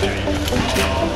There you go.